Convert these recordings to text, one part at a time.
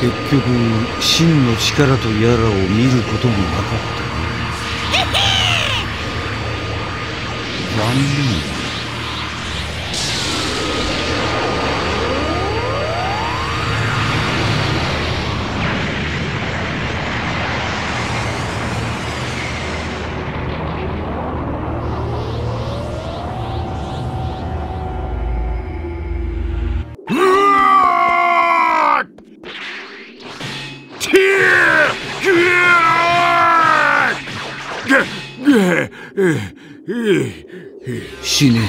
結局真の力とやらを見ることもなかった。renewal. 死ね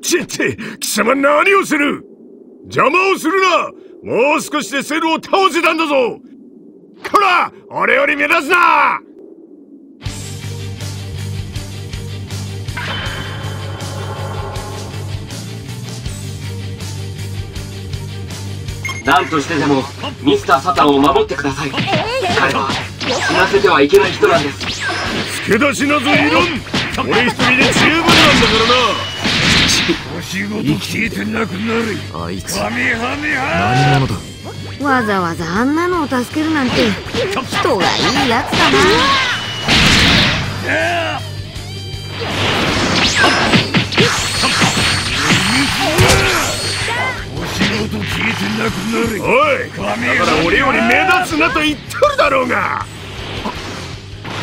ちって貴様何をする邪魔をするなもう少しでセルを倒せたんだぞこら俺より目立つな何としてでもミスター・サタンを守ってください。彼は死なせてはいけない人なんです。付け出しなぞいらん。俺一人で十分なんだからな。お仕事聞いてなくなるあいつ何者だ。わざわざあんなのを助けるなんて人がいいやつだなお仕事聞いてなくなるおいだから俺より目立つなと言っとるだろうが。あ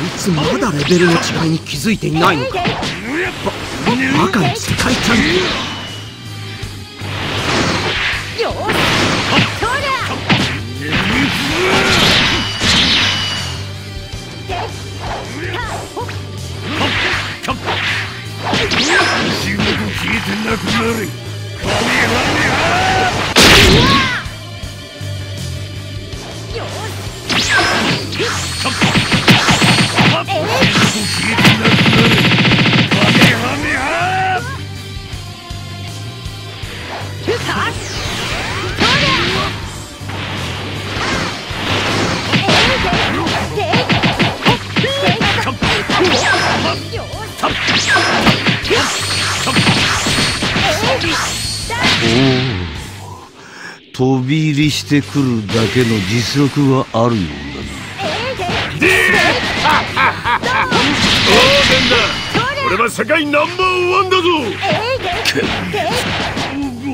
いつまだレベルの違いに気づいていないのか。バカな世界チャンピ仕事聞いてなくなるしてくるだけの実力があるよう当然だ。俺は世界ナンバーワンだぞ。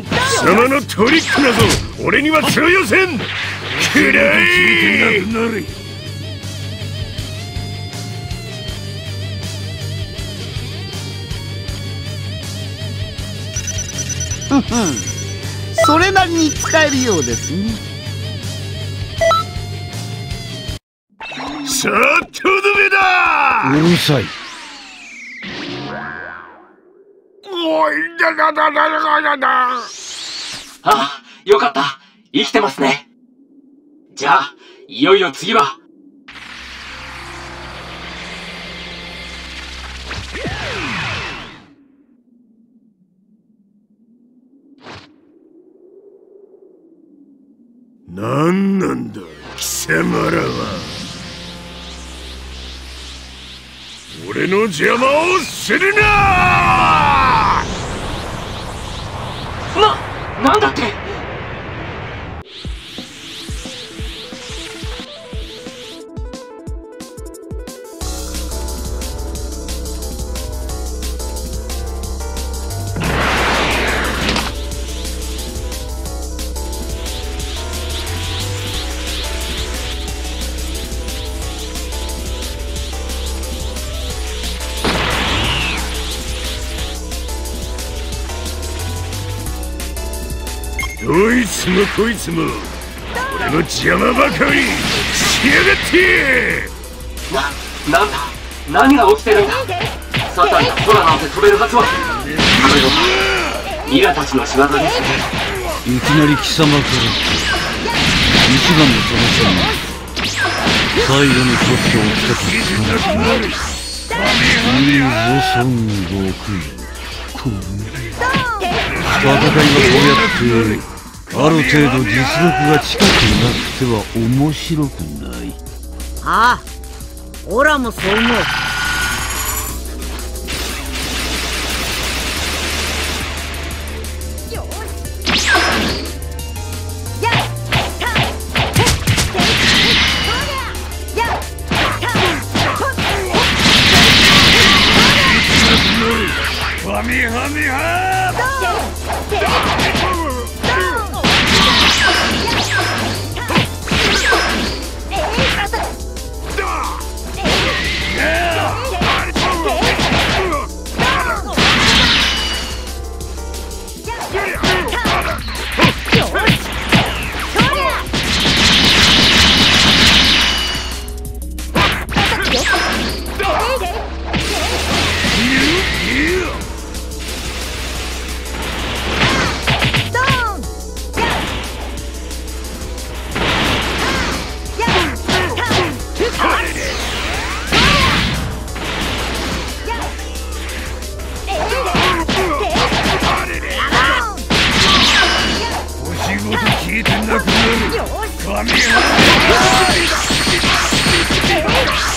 貴様のトリックなぞ俺には通用せんくらいそれなりに使えるようですね。さあとどめだ！なうるさい。おいだだだだだだだ。あよかった。生きてますね。じゃあいよいよ次は何なんだ貴様らは。俺の邪魔をするな！な、なんだって？こいつも俺の邪魔ばかりしやがって。な、なんだ？何が起きてるんだ？サタンが空なんて飛べるはずは。れはミラたちの仕業ですね。いきなり貴様から一番のそのさに最後に取っておきたかったいいぞ孫悟空これ戦いはこうやってある程度実力が近くなっては面白くない。ああオラもそう思うよし。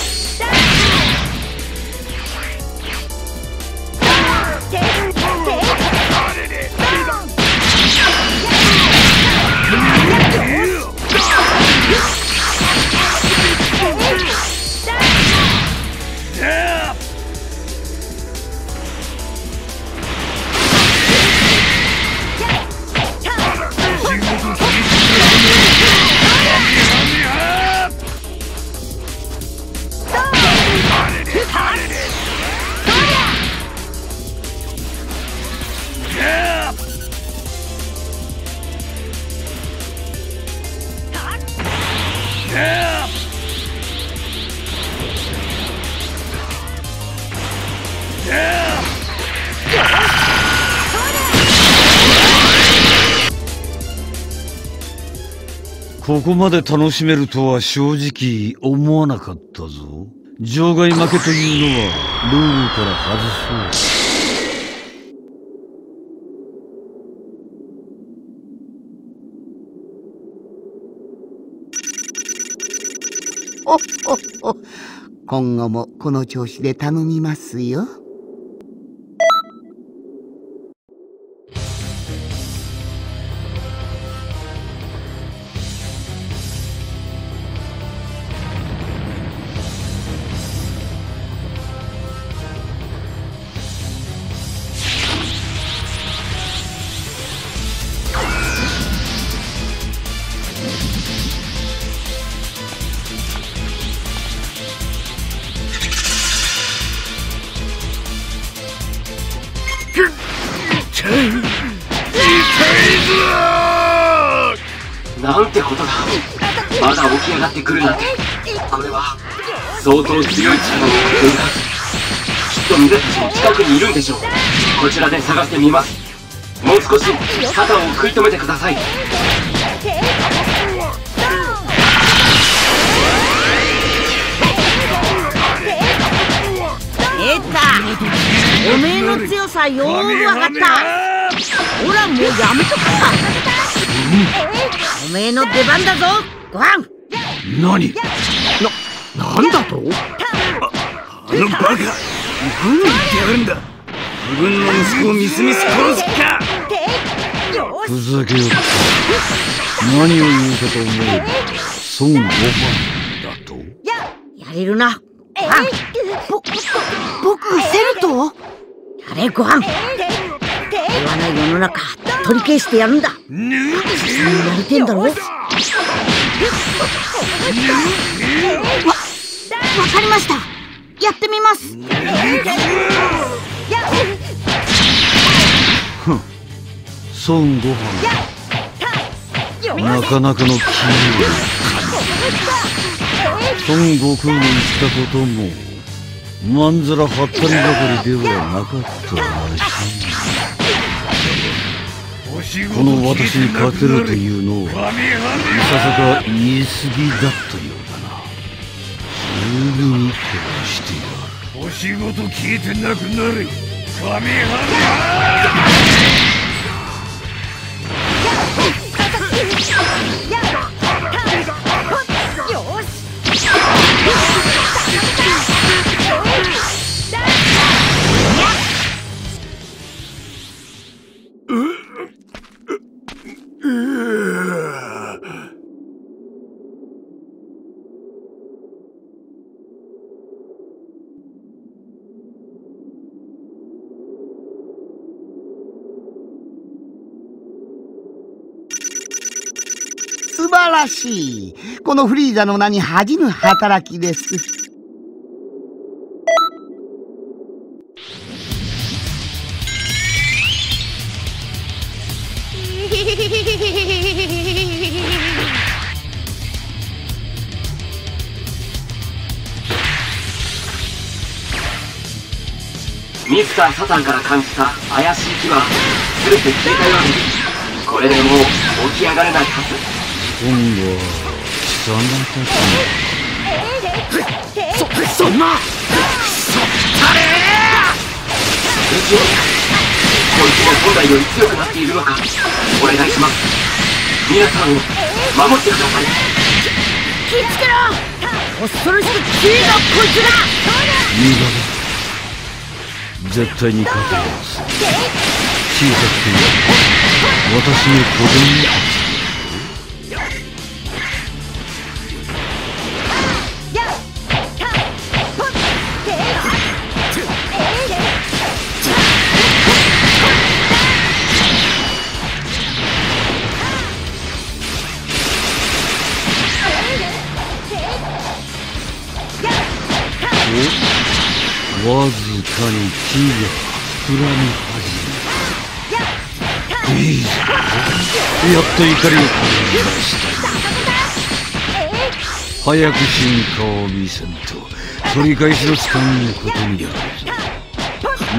ここまで楽しめるとは正直思わなかったぞ。場外負けというのはルールから外そう。今後もこの調子で頼みますよ。ことだまだ起き上がってくるなんて。これは相当強い力を持っているきっとミラたちも近くにいるんでしょう。こちらで探してみます。もう少し肩を食い止めてください。出た。おめえの強さよーくわかった。ほらもうやめとくか。おめえの出番だぞ。ご飯。何？な、なんだと？あのバカ。何言ってやるんだ。自分の息子をみすみす殺す気か。ふざけよ何を言うか。と思えば孫悟飯だと？やれるな。ご飯。ぼ僕セルトやれご飯平和な世の中取り消してやるんだ。ぬやりてんだろわわかりました。やってみます。孫悟飯なかなかの器用孫悟空の言った。こともまんざらはった。りばかりではなかった。らしいこの私に勝てるというのはいささか言い過ぎだったようだな。すぐに殺してやる。お仕事聞いてなくなれ。神原らしい。このフリーザの名に恥じぬ働きです。ミスター・サタンから感じた怪しい気は全て消えたようにこれでもう起き上がれないはず今度は貴様たちにそそんなそったれこいつも本来より強くなっているのかお願いします皆さんを守ってください気をつけろ恐ろしく強いぞこいつらいいだ絶対に勝てます小さくて私の子供かに木が膨らみ始めいいぞやっと怒りを感じ出した早く進化を見せんと取り返しのつかんことになる。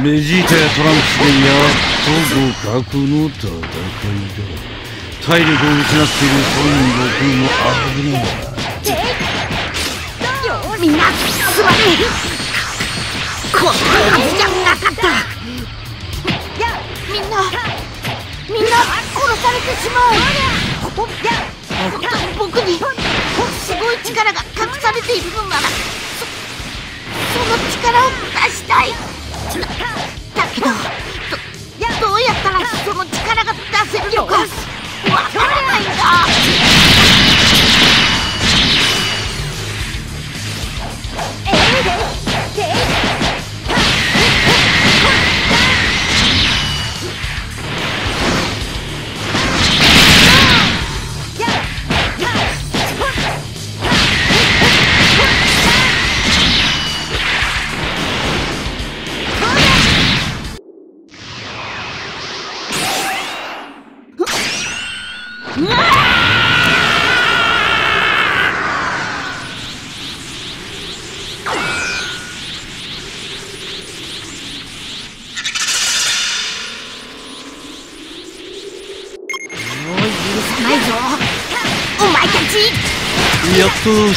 ベジータやトランクスでやっと互角の戦いだ体力を失っている孫悟空も危ないみんなすまねえこんなはずじゃなかったみんなみんな殺されてしまう本当に僕にすごい力が隠されているのならそその力を出したいだけどどどうやったらその力が出せるのかわからないんだ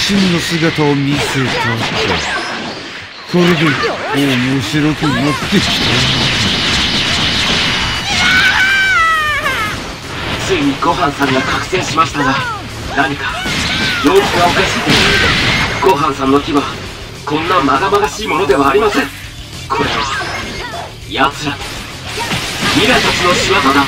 真の姿を見せた。これで面白くなってきた。ついにごはんさんが覚醒しました。が何か様子がおかしいごはんさんの牙こんなまがまがしいものではありませんこれは奴らミラた。ちの仕業だ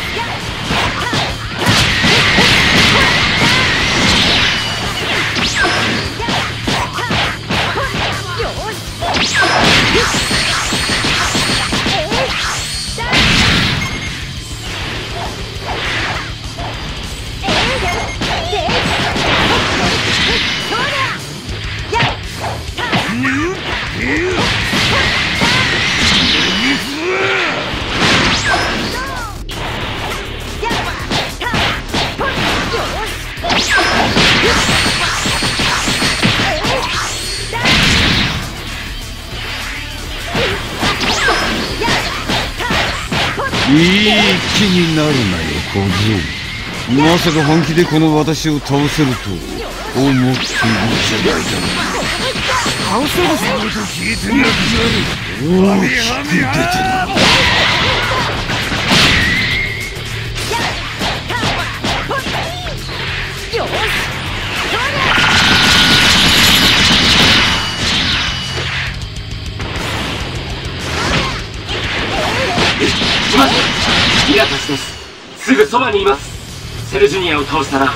いい気になるなよ小僧。まさか本気でこの私を倒せると思っているじゃないだろ倒せるぞ。大きく出てるしたミラたちです。すぐそばにいます。セルジュニアを倒したら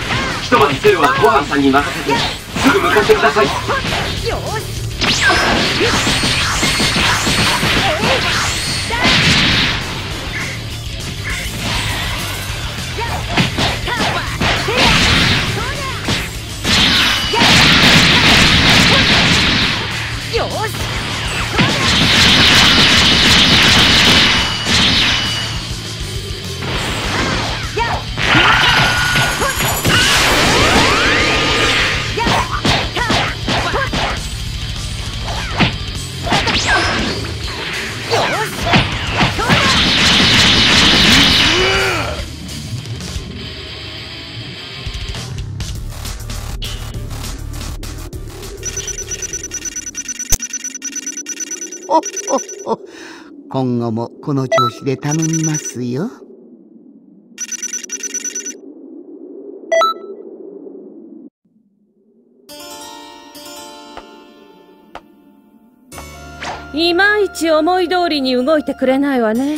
ひとまずセルはごはんさんに任せてすぐ向かってください。よし今後もこの調子で頼みますよいまいち思い通りに動いてくれないわね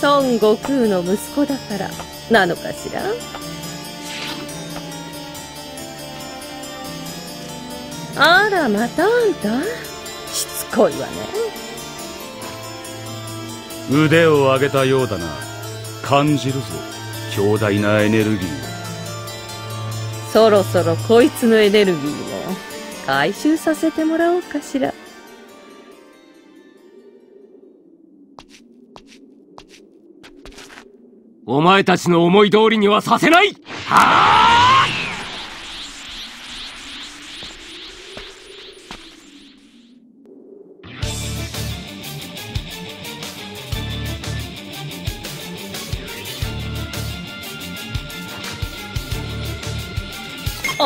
孫悟空の息子だからなのかしらあらまたあんたしつこいわね。腕を上げたようだな。感じるぞ。強大なエネルギー。そろそろこいつのエネルギーも回収させてもらおうかしら。お前たちの思い通りにはさせない！はあ？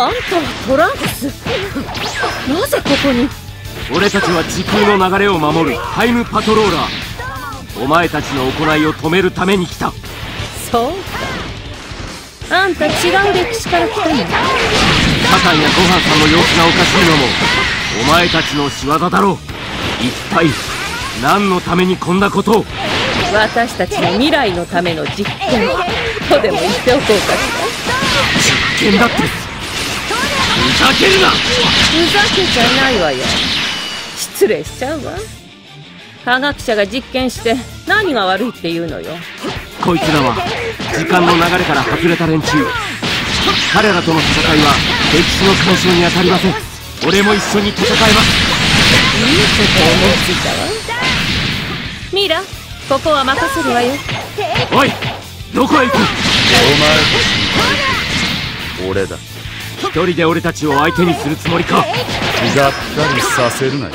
あんたはトランクス。なぜここに？俺たちは時空の流れを守るタイムパトローラー。お前たちの行いを止めるために来た。そうか。あんた違う歴史から来たの？カタンやごはんさんの様子がおかしいのもお前たちの仕業だろう。一体何のためにこんなことを？私たちの未来のための実験とでも言っておこうかし実験だってふざけるな。らふざけちゃいないわよ。失礼しちゃうわ。科学者が実験して何が悪いって言うのよ。こいつらは時間の流れから外れた連中。彼らとの戦いは歴史の干渉に当たりません。俺も一緒に戦えます。いいこと思いついたわ。ミラここは任せるわよ。おいどこへ行く？お前俺だ一人で俺たちを相手にするつもりか。がっかりさせるなよ。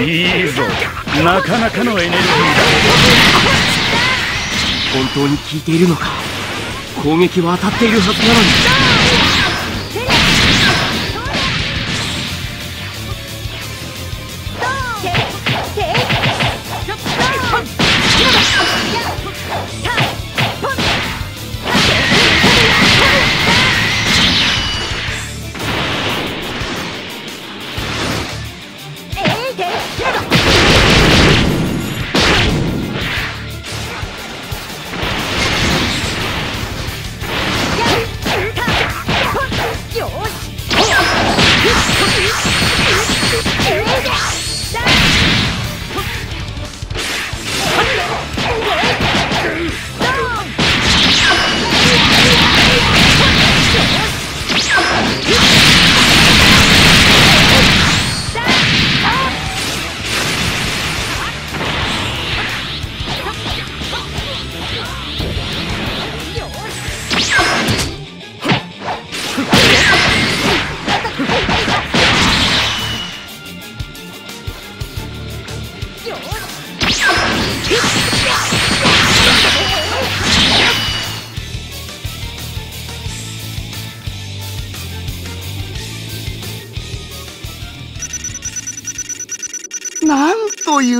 いいぞ。なかなかのエネルギー本当に効いているのか。攻撃は当たっているはずなのに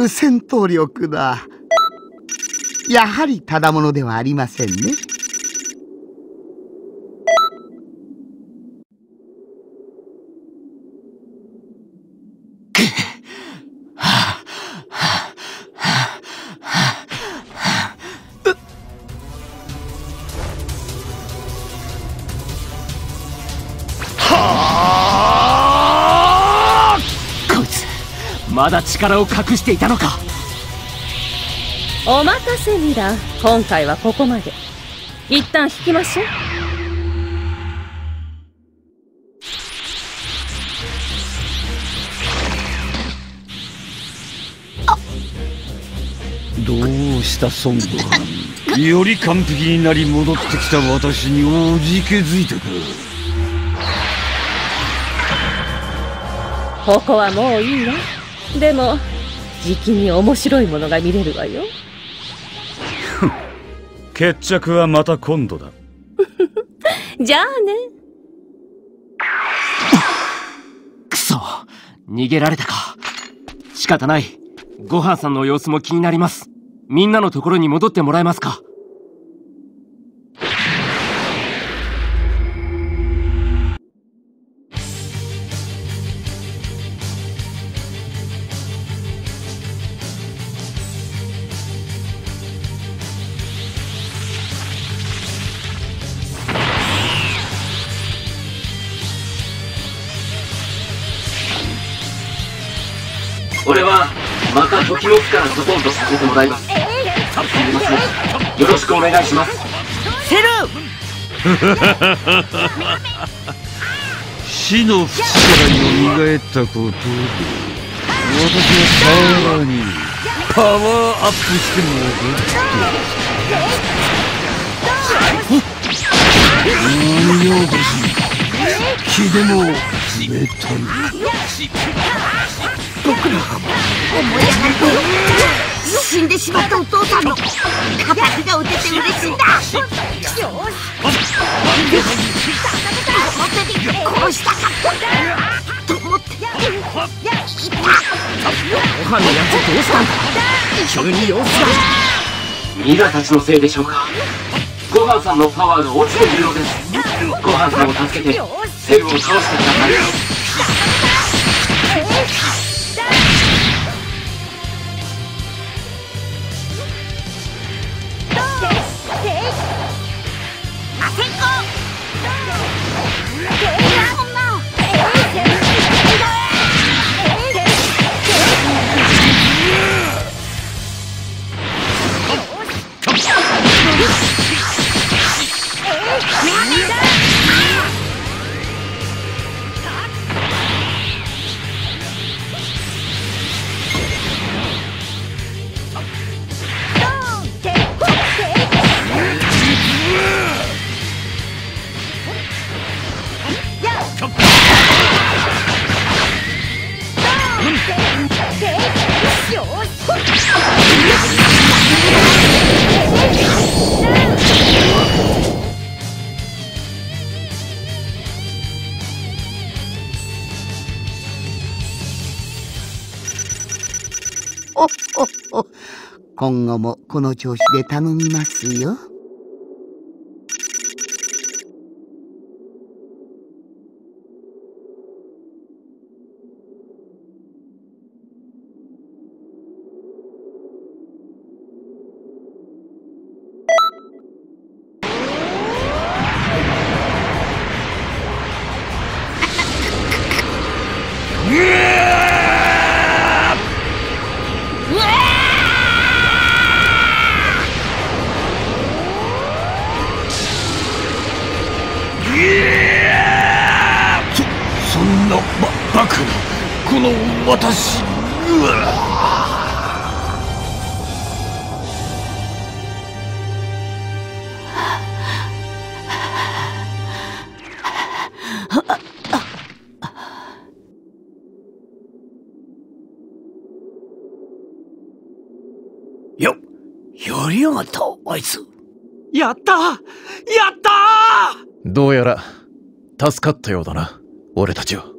戦闘力だ。やはりただものではありませんね。まだ力を隠していたのか。お任せミラ今回はここまで。一旦引きましょう。どうした孫悟飯より完璧になり戻ってきた私におじけづいたか。ここはもういいわでもじきに面白いものが見れるわよ。決着はまた今度だ。じゃあね。くそ。逃げられたか。仕方ない。ごはんさんの様子も気になります。みんなのところに戻ってもらえますか願いします。セル死の淵から蘇ったことで私はさらにパワーアップしてもらう何よ気でも冷たい。僕ら思い上がって死んでしまったお父さんの仇が打てて嬉しいんだ。よし。表で殺したかったと思っていたご飯のやつどうしたんだ急に様子がミラたちのせいでしょうかごはんさんのパワーが落ちているのですごはんさんを助けてセルを倒してください今後もこの調子で頼みますよ。なババこの私うわよやりやがったあいつ。やったやったどうやら助かったようだな俺たちは